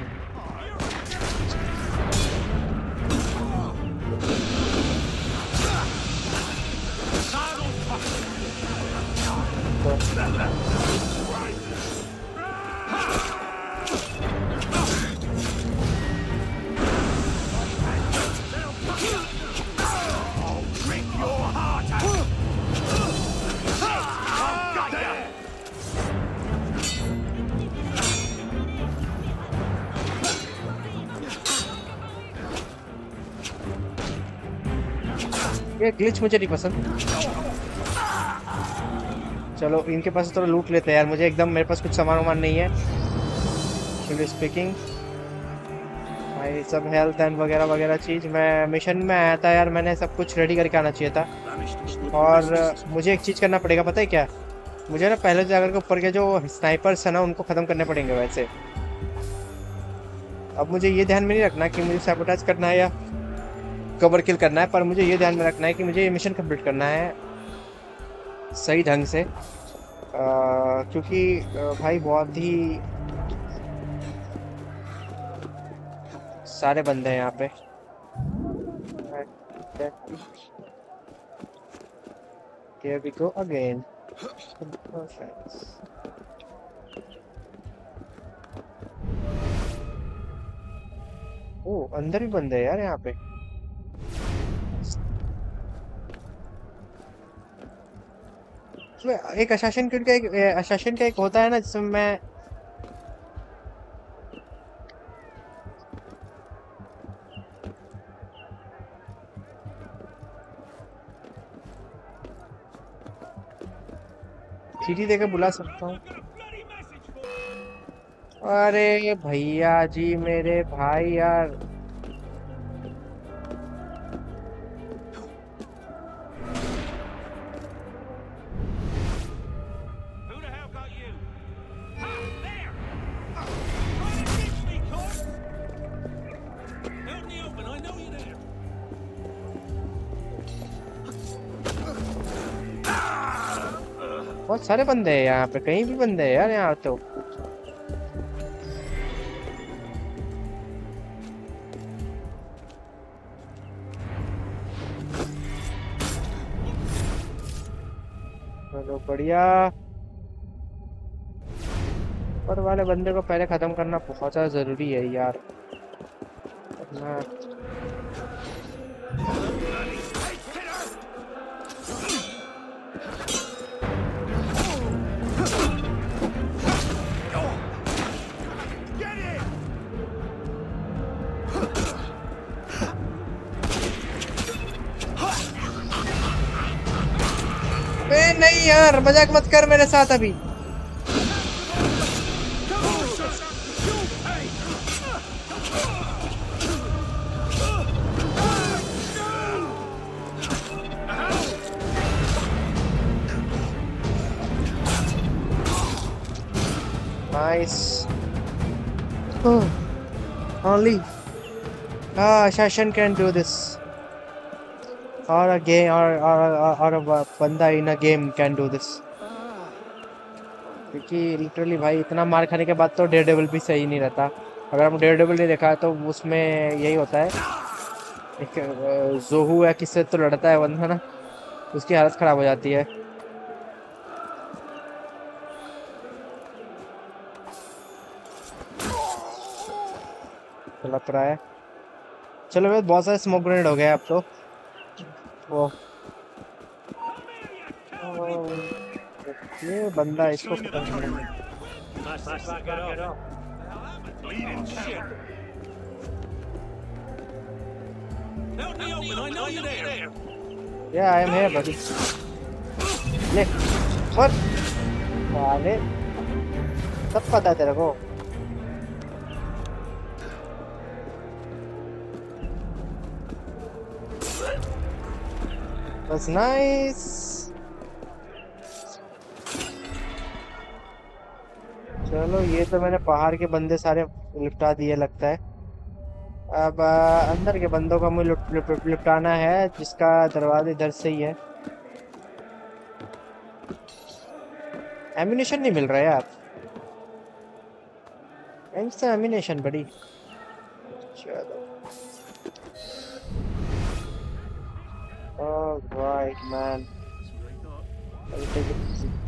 ये ग्लिच मुझे नहीं पसंद। चलो, इनके पास थोड़ा लूट लेते हैं यार। मुझे एकदम, मेरे पास कुछ सामान वामान नहीं है। स्पीकिंग भाई, सब हेल्थ एंड वगैरह वगैरह चीज़। मैं मिशन में आया था यार। मैंने सब कुछ रेडी करके आना चाहिए था। और मुझे एक चीज़ करना पड़ेगा, पता है क्या? मुझे ना पहले जाकर के ऊपर के जो स्नाइपर्स है ना, उनको ख़त्म करने पड़ेंगे वैसे। अब मुझे ये ध्यान में नहीं रखना कि मुझे सैबोटाज करना है या कवर किल करना है, पर मुझे ये ध्यान में रखना है कि मुझे ये मिशन कंप्लीट करना है सही ढंग से। क्योंकि भाई बहुत ही सारे बंदे हैं यहाँ पे। Here we go again. ओ अंदर भी बंदे यार यहाँ पे। इसमें एक अशासन का एक अशासन का एक होता है ना, जिसमें मैं सीढ़ी देकर बुला सकता हूँ। अरे भैया जी, मेरे भाई यार। बहुत सारे बंदे हैं यहाँ पे, कहीं भी बंदे हैं यार यहाँ तो। चलो बढ़िया। पर वाले बंदे को पहले खत्म करना बहुत ज़्यादा ज़रूरी है यार। यार मज़ाक मत कर मेरे साथ अभी Nice. Oh, only ah, Shashan can do this. Or a game, or or or, a banda in a game can do this. क्योंकि लिटरली भाई इतना मार खाने के बाद तो डेयर डेविल भी सही नहीं रहता। अगर हम डेयर डेविल नहीं देखा है तो उसमें यही होता है। एक जोहू है किससे तो लड़ता है बंदा ना। उसकी हालत खराब हो जाती है। लग रहा है। चलो भाई बहुत सारे स्मोक ग्रेनेड हो गए अब तो। वो ये बंदा इसको। Yeah, I am here, buddy. ले मर साले सब पता है तेरे को बस नाइस चलो, ये तो मैंने पहाड़ के बंदे सारे निपटा दिए, लगता है। अब अंदर के बंदों का मुझे लिपटाना है, जिसका दरवाज़ा इधर से ही है। एम्यूनेशन नहीं मिल रहा है यार। एम्यूनेशन बड़ी चलो। like, man.
I think it's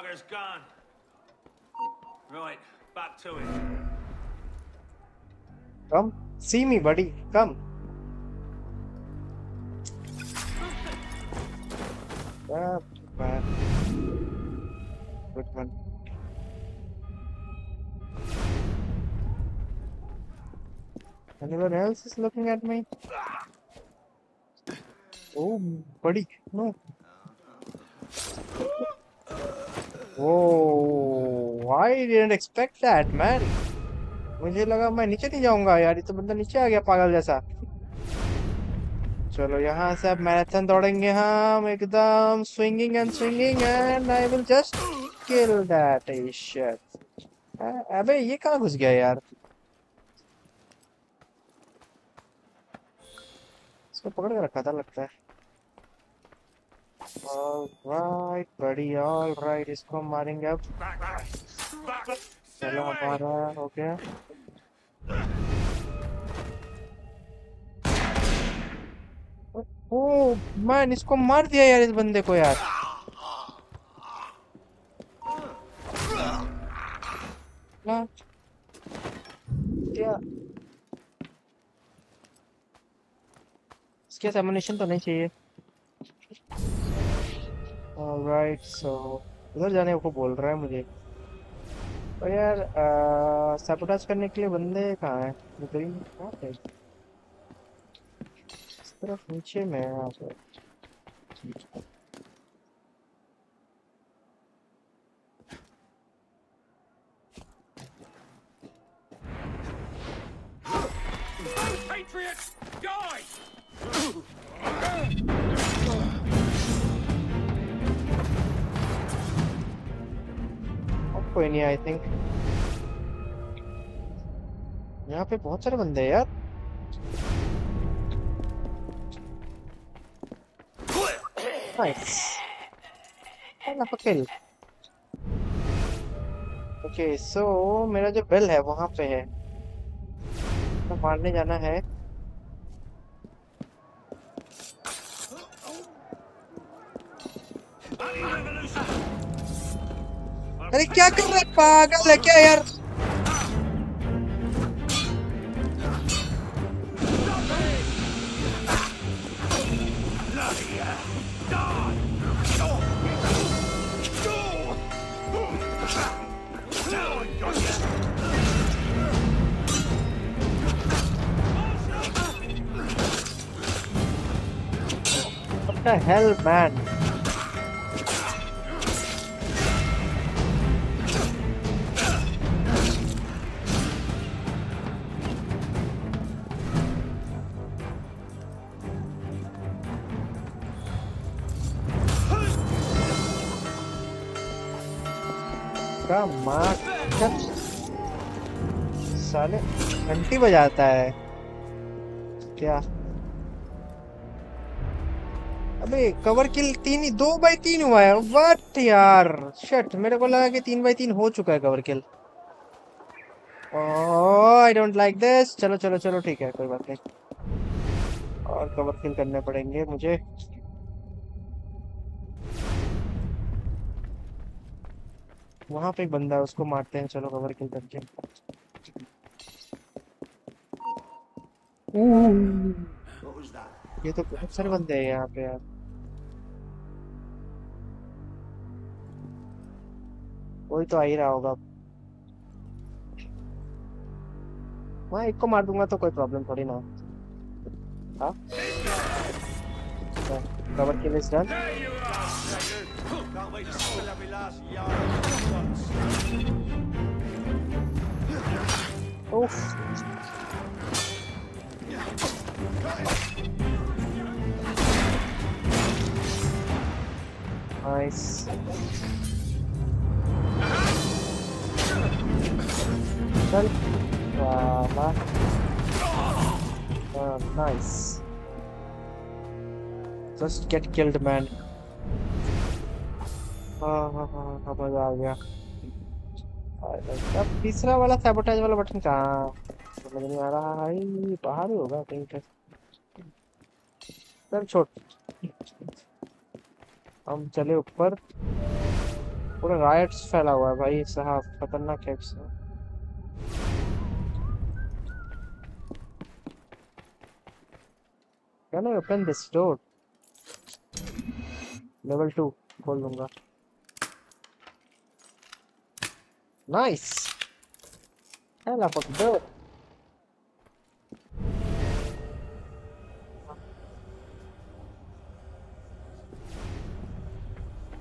Bugger's gone. Right, back to it.
Come, see me, buddy. Come. Good one. Anyone else is looking at me? Oh, buddy, no. Oh, I didn't expect that, man. मुझे लगा मैं नीचे नहीं जाऊँगा यार ये तो बंदा नीचे आ गया पागल जैसा। चलो यहाँ से अब मैराथन दौड़ेंगे हम एकदम swinging and swinging and I will just kill that shit अबे ये कहाँ घुस गया यार? इसको पकड़ के रखा था लगता है। ऑलराइट बड़ी ऑलराइट इसको मारेंगे अब। चलो हमारा हो गया। ओ मैन इसको मार दिया यार इस बंदे को यार। क्या? इसके एमिनेशन तो नहीं चाहिए। ऑलराइट सो उधर जाने को बोल रहा है मुझे। तो यार सैबोटाज करने के लिए बंदे कहाँ हैं? उधर ही कहाँ पे इस तरफ़ नीचे में यहाँ पे
Patriots, die!
कोई नहीं आई थिंक यहाँ पे बहुत सारे बंदे हैं यार। नाइस किल ओके सो मेरा जो बेल है वहाँ पे है। तो मारने जाना है। अरे क्या कर पागल है क्या यार the hell man? घंटी बजाता है। क्या? अबे कवर किल तीन ही, दो बाई तीन हुआ है। व्हाट यार? शट मेरे को लगा कि तीन बाई तीन हो चुका है cover kill I don't like this चलो चलो चलो, ठीक है, कोई बात नहीं। और कवर किल करने पड़ेंगे मुझे। वहाँ पे एक बंदा है, उसको मारते हैं, चलो कवर किल करके। ये तो बहुत सारे बंदे हैं यहाँ पे यार कोई तो आ ही रहा होगा वहाँ एक को मार दूँगा तो कोई प्रॉब्लम थोड़ी ना हाँ cover kill is done
Can't
Nice. Uh, nice. Just get killed, man. हाँ हाँ हाँ हाँ आ गया अब तीसरा वाला सैबोटाइज वाला बटन कहाँ? समझ नहीं आ रहा भाई बाहर ही होगा कहीं चल छोड़ हम चले ऊपर पूरा राइट्स फैला हुआ है भाई, साहब, खतरनाक है Can I open this door? Level 2 खोल लूँगा Nice. Hell of a door.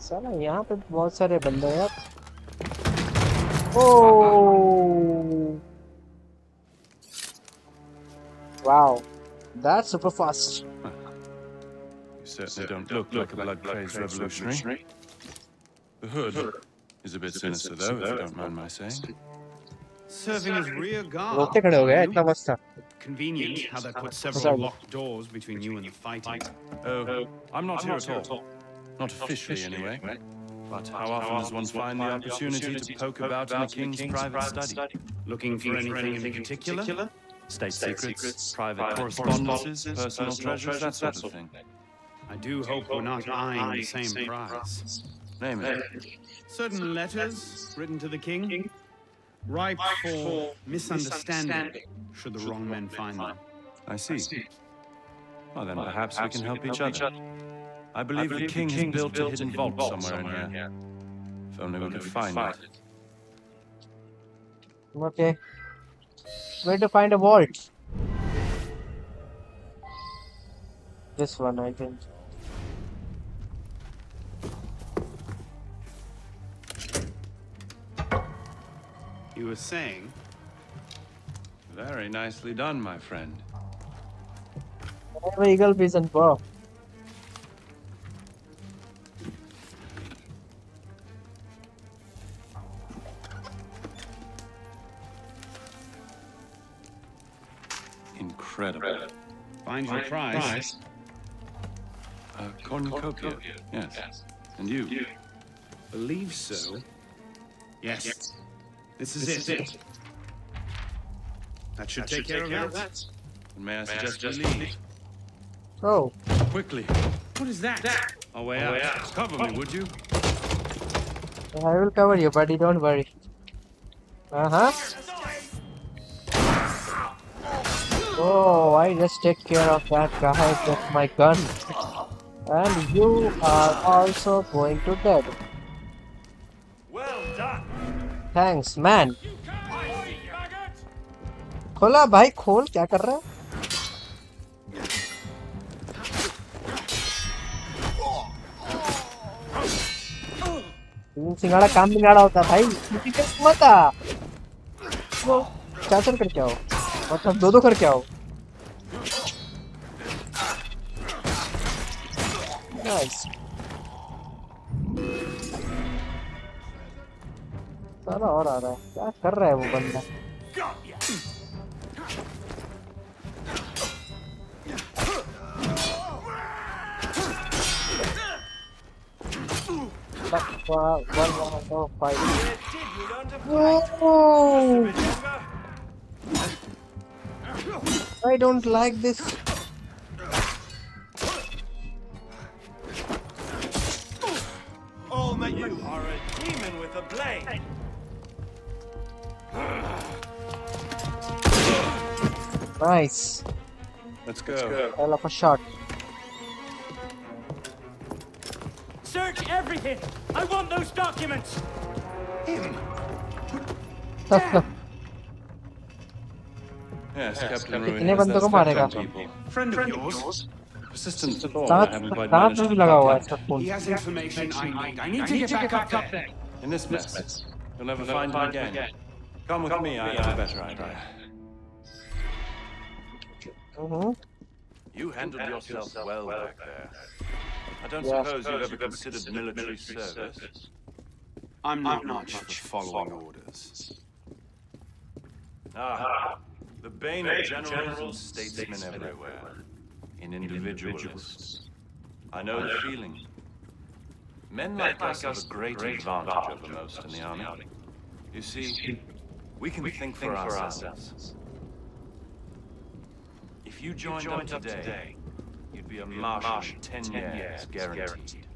साला यहाँ पे बहुत सारे बंदे हैं यार Oh! Wow, that's super fast.
You certainly don't look like a blood-crazed revolutionary. The hood is a bit sinister, though, if you don't mind my saying.
Serving as rear guard.
रोते खड़े हो गए इतना मस्त था
Convenient how they put
Sorry.
several locked doors between you and the fighting.
Oh, I'm not here at all. Not officially, anyway. But how often does one find the opportunity to poke about in a king's private study?
Looking for anything in particular?
State secrets, private correspondences, personal treasures, that sort of thing.
I do hope we're not eyeing the same prize.
Name it.
Certain letters written to the king, ripe for misunderstanding, should the wrong men find them.
I see. Well, then perhaps we can help each other. I believe the king has built a hidden vault somewhere in here. If only we could find it.
Okay. Where to find a vault? This one, I think.
You were saying?
Very nicely done, my friend.
Whatever eagle vision bro.
Incredible.
Find your prize.
A cornucopia. Yes. And you?
Believe so. Yes. This is it. That should take care of that.
And may I suggest we leave?
Oh,
Quickly.
What is that? Our way out.
Cover me, would you?
I will cover you, buddy. Don't worry. Uh huh. Oh, I just take care of that guy with my gun. And you are also going to dead.
Well done.
Thanks, man. खोला भाई खोल क्या कर रहा है सिंगाड़ा काम बिगाड़ा होता भाई किसी के मत आ वो शासन करके मतलब दो दो करके आओ। नाइस साला और आ रहा है। क्या कर रहा है वो बंदा? Fuck, one, one, one, one, five. Whoa! I don't like this.
Oh, man, you are a demon with a blade.
Nice.
Let's go.
Hell of a shot.
Search everything. I want those documents.
Yes, Captain
कितने
Ruiz,
बंदों
that's
को मारेगा?
Phantom people.
Friend of yours?
Persistent at all. I
दांत
haven't quite
दांत
managed
में
to
भी लगा हुआ है
contact
इसका खून
He has information I need. I need to get back up there.
In this mess, you'll never find him again. Come with me, I have a better idea.
Mhm.
You handled yourself well back there. I don't
Yeah.
suppose you've ever considered military service.
I'm not much for following orders.
Ah, the bane of generals and statesmen everywhere. In individualists. I know the feeling. Men like us have a great advantage over most in the army. You see, we can think for ourselves. If you joined up today, you'd be a marshal in ten years, guaranteed.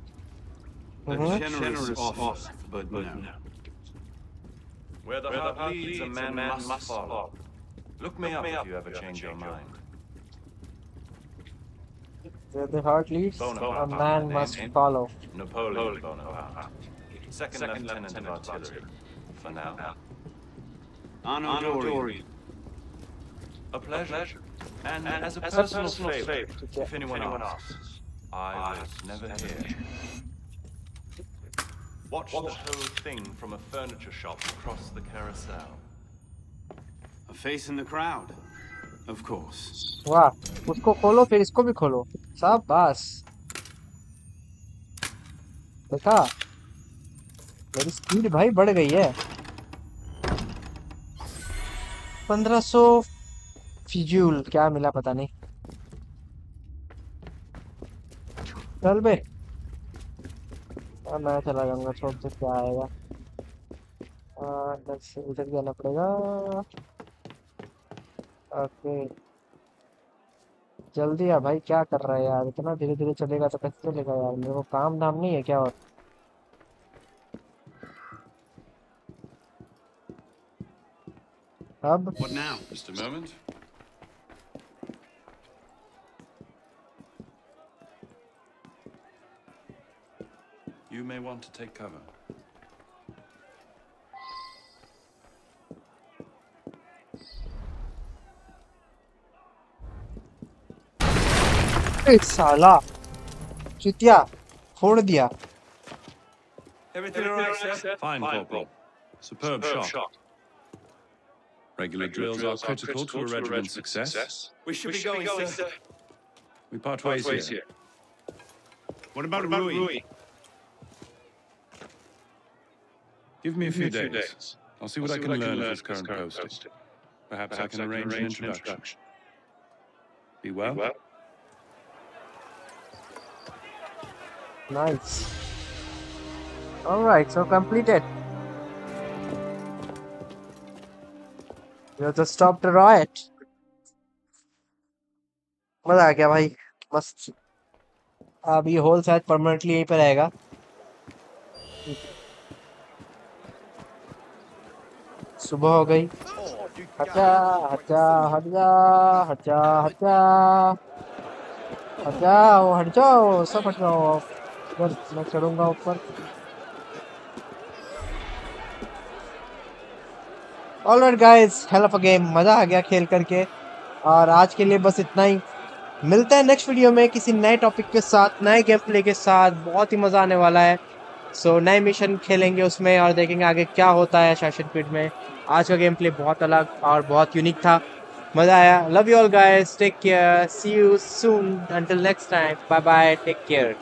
A
Mhm.
generous offer, but no.
Where the heart leads, a man must follow. Look me up if you ever change your mind.
Where the heart leads, a man
name,
must
name.
follow.
Napoleon Bonaparte. Second, Lieutenant of Artillery. For now.
Anno Dorian.
A pleasure. And, as a personal, favor, if anyone asks, I was never here. Watch the whole thing from a furniture shop across the carousel.
A face in the crowd. Of course.
वाह, उसको खोलो, फिर इसको भी खोलो। बस देखा? मेरी स्पीड भाई बढ़ गई है। 1500 फिजूल क्या मिला पता नहीं। चल बे। मैं चला जाऊँगा छोड़ से क्या आएगा। से इधर जाना पड़ेगा। ओके। जल्दी आ भाई, क्या कर रहा है यार? इतना धीरे धीरे चलेगा तो कैसे चलेगा यार? मेरे को काम धाम नहीं है क्या और? अब.
You may want to take cover.
साला चुतिया फोड़ दिया
Everything all right, sir? Fine, Corporal. Superb, shot. Regular drills are critical to a regiment's success.
We should be going, sir.
We part ways here.
What about, Rui?
Give me a few days. I'll see what I can learn of his current posting. Perhaps I can arrange an introduction. Be well.
Nice. Alright, so completed. You have just stopped a riot. मज़ा आ गया भाई मस्त अब ये whole शायद permanently यहीं पे रहेगा सुबह हो गई हटा हटा हट जा हट हट हट जाओ हट जाओ सब हट जाओ उधर मैं चढ़ूँगा ऊपर। Alright guys hell of a game मज़ा आ गया खेल करके। और आज के लिए बस इतना ही। मिलते हैं नेक्स्ट वीडियो में किसी नए टॉपिक के साथ नए गेम प्ले के साथ। बहुत ही मज़ा आने वाला है। सो so, नए मिशन खेलेंगे उसमें और देखेंगे आगे क्या होता है शासन पीठ में। आज का गेम प्ले बहुत अलग और बहुत यूनिक था। मज़ा आया। Love you all guys take care see you soon until next time bye bye take care